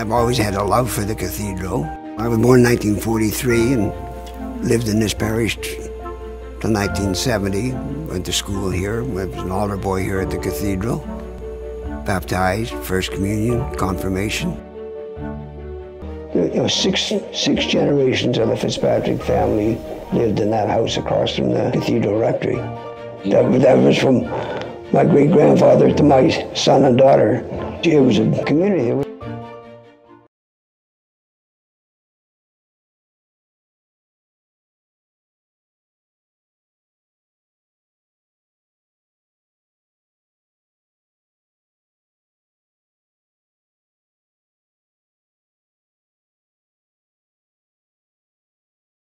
I've always had a love for the cathedral. I was born in 1943 and lived in this parish till 1970. Went to school here, was an altar boy here at the cathedral. Baptized, First Communion, Confirmation. There were six, six generations of the Fitzpatrick family lived in that house across from the cathedral rectory. That, that was from my great grandfather to my son and daughter. It was a community.